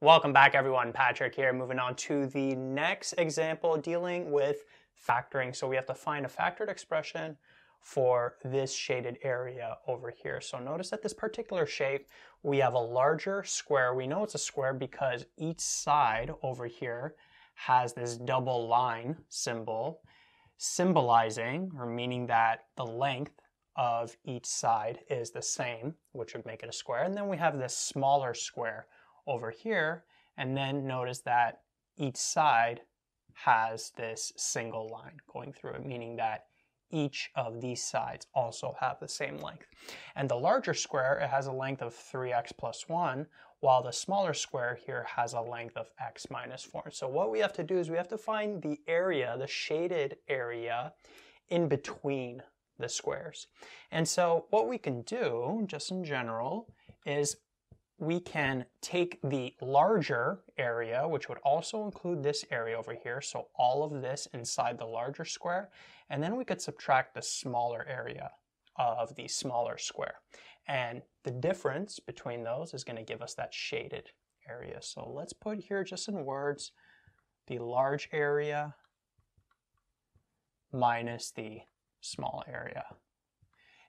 Welcome back everyone, Patrick here, moving on to the next example dealing with factoring. So we have to find a factored expression for this shaded area over here. So notice that this particular shape, we have a larger square. We know it's a square because each side over here has this double line symbol symbolizing or meaning that the length of each side is the same, which would make it a square. And then we have this smaller square over here. And then notice that each side has this single line going through it, meaning that each of these sides also have the same length. And the larger square, it has a length of 3x plus 1, while the smaller square here has a length of x minus 4. So what we have to do is we have to find the area, the shaded area, in between the squares. And so what we can do, just in general, is we can take the larger area, which would also include this area over here, so all of this inside the larger square, and then we could subtract the smaller area of the smaller square. And the difference between those is going to give us that shaded area. So let's put here just in words the large area minus the small area.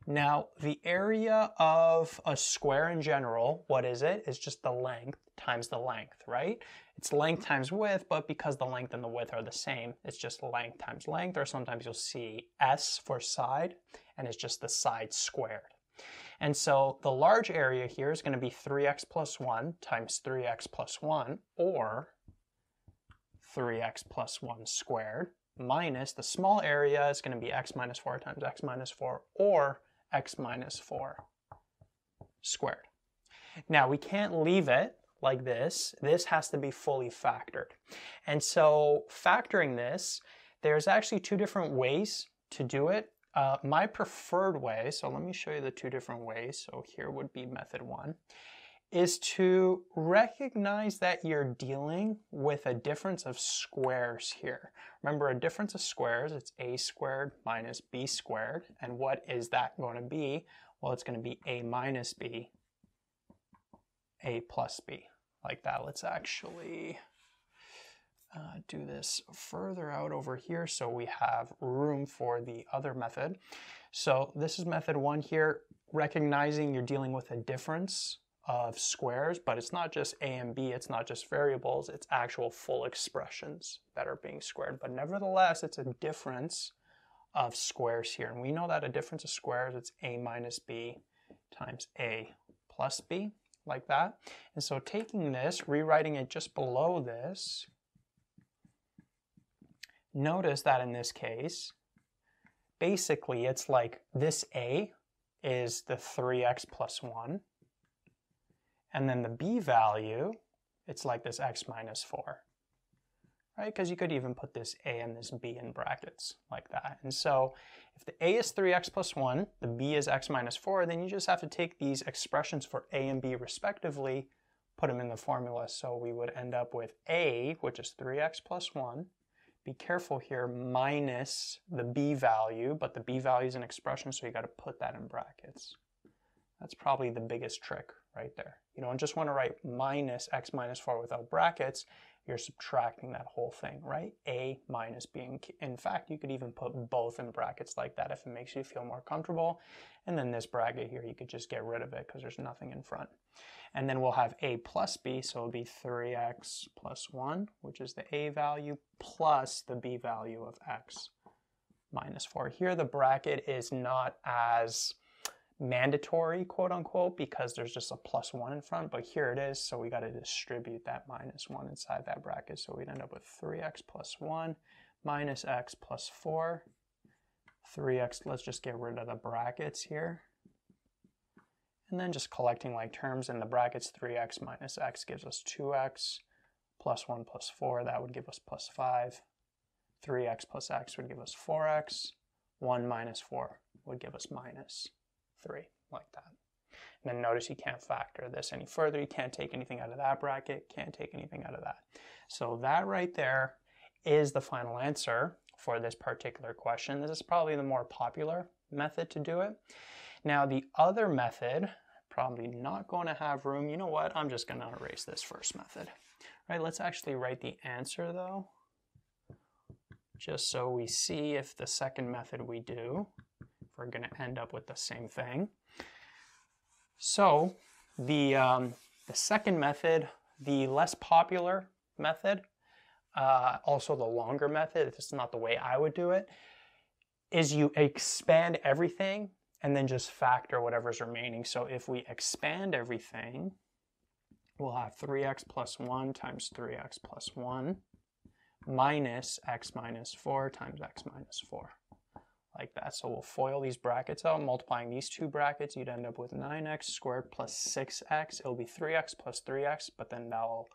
Now, the area of a square in general, what is it? It's just the length times the length, right? It's length times width, but because the length and the width are the same, it's just length times length, or sometimes you'll see S for side, and it's just the side squared. And so the large area here is going to be 3x plus 1 times 3x plus 1, or 3x plus 1 squared, minus the small area is going to be x minus 4 times x minus 4, or x minus 4 squared. Now we can't leave it like this. This has to be fully factored. And so factoring this, there's actually two different ways to do it. Uh, my preferred way, so let me show you the two different ways. So here would be method one, is to recognize that you're dealing with a difference of squares here. Remember, a difference of squares, it's a squared minus b squared. And what is that going to be? Well, it's going to be a minus b, a plus b, like that. Let's actually uh, do this further out over here so we have room for the other method. So this is method one here, recognizing you're dealing with a difference of squares, but it's not just a and b, it's not just variables, it's actual full expressions that are being squared. But nevertheless, it's a difference of squares here. And we know that a difference of squares, it's a minus b times a plus b, like that. And so taking this, rewriting it just below this, notice that in this case, basically it's like this a is the 3x plus 1, and then the b value, it's like this x minus 4, right? Because you could even put this a and this b in brackets like that. And so if the a is 3x plus 1, the b is x minus 4, then you just have to take these expressions for a and b respectively, put them in the formula. So we would end up with a, which is 3x plus 1, be careful here, minus the b value, but the b value is an expression, so you got to put that in brackets. That's probably the biggest trick right there. You don't just want to write minus x minus 4 without brackets. You're subtracting that whole thing, right? A minus B. In fact, you could even put both in brackets like that if it makes you feel more comfortable. And then this bracket here, you could just get rid of it because there's nothing in front. And then we'll have A plus B, so it'll be 3x plus 1, which is the A value, plus the B value of x minus 4. Here the bracket is not as mandatory, quote unquote, because there's just a plus one in front, but here it is, so we got to distribute that minus one inside that bracket. So we'd end up with 3x plus one minus x plus four. 3x, let's just get rid of the brackets here. And then just collecting like terms in the brackets, 3x minus x gives us 2x, plus 1 plus 4, that would give us plus 5. 3x plus x would give us 4x. 1 minus 4 would give us minus 3, like that. And then notice you can't factor this any further. You can't take anything out of that bracket, can't take anything out of that. So that right there is the final answer for this particular question. This is probably the more popular method to do it. Now the other method, probably not going to have room. You know what? I'm just going to erase this first method. All right, let's actually write the answer though, just so we see if the second method we do, we're going to end up with the same thing. So the, um, the second method, the less popular method, uh, also the longer method, this is not the way I would do it, is you expand everything and then just factor whatever's remaining. So if we expand everything, we'll have 3x plus 1 times 3x plus 1 minus x minus 4 times x minus 4 like that. So we'll FOIL these brackets out, multiplying these two brackets, you'd end up with 9x squared plus 6x. It'll be 3x plus 3x, but then that'll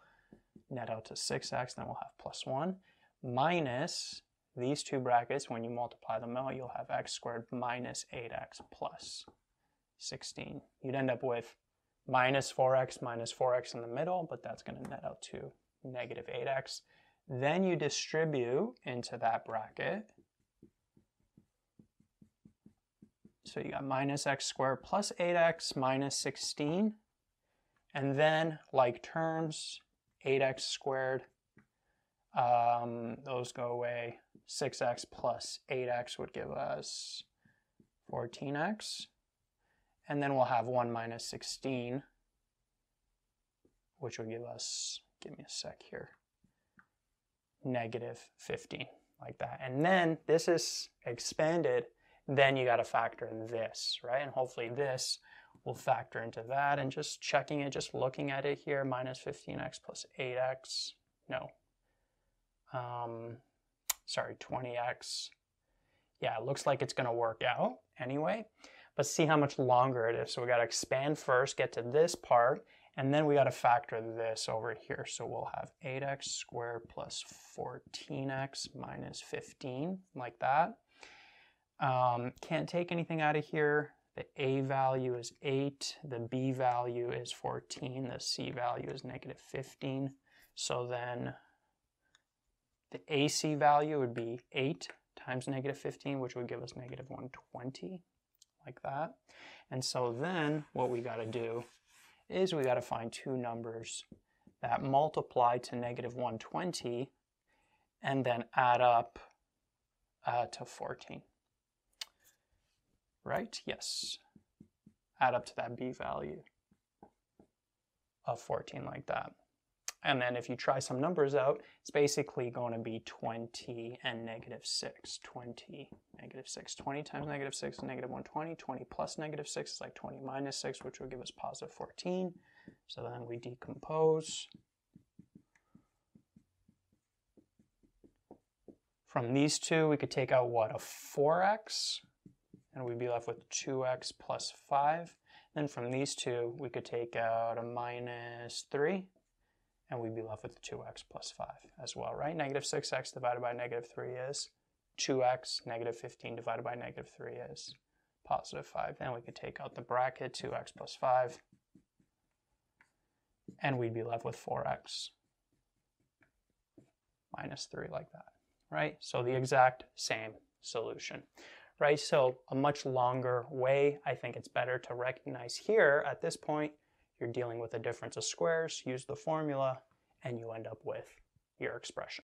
net out to 6x, then we'll have plus 1, minus these two brackets, when you multiply them out, you'll have x squared minus 8x plus 16. You'd end up with minus 4x minus 4x in the middle, but that's going to net out to negative 8x. Then you distribute into that bracket. So you got minus x squared plus 8x minus 16. And then, like terms, 8x squared, um, those go away. 6x plus 8x would give us 14x. And then we'll have 1 minus 16, which will give us, give me a sec here, negative 15, like that. And then this is expanded, then you got to factor in this, right? And hopefully this will factor into that. And just checking it, just looking at it here, minus 15x plus 8x, no. Um, sorry, 20x. Yeah, it looks like it's going to work out anyway. But see how much longer it is. So we got to expand first, get to this part, and then we got to factor this over here. So we'll have 8x squared plus 14x minus 15, like that. Um, can't take anything out of here. The A value is 8, the B value is 14, the C value is negative 15. So then the AC value would be 8 times negative 15, which would give us negative 120, like that. And so then what we got to do is we got to find two numbers that multiply to negative 120 and then add up uh, to 14. Right? Yes. Add up to that b value of 14 like that. And then if you try some numbers out, it's basically going to be 20 and negative 6. 20, negative 6. 20 times negative 6 is negative 120. 20 plus negative 6 is like 20 minus 6, which will give us positive 14. So then we decompose. From these two, we could take out what? A 4x, and we'd be left with 2x plus 5. Then from these two, we could take out a minus 3 and we'd be left with 2x plus 5 as well, right? Negative 6x divided by negative 3 is 2x, negative 15 divided by negative 3 is positive 5. Then we could take out the bracket, 2x plus 5, and we'd be left with 4x minus 3 like that, right? So the exact same solution, right? So a much longer way, I think it's better to recognize here at this point you're dealing with a difference of squares, use the formula, and you end up with your expression.